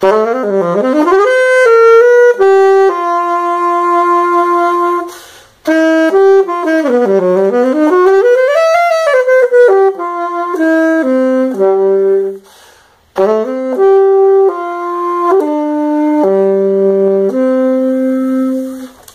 Brrr.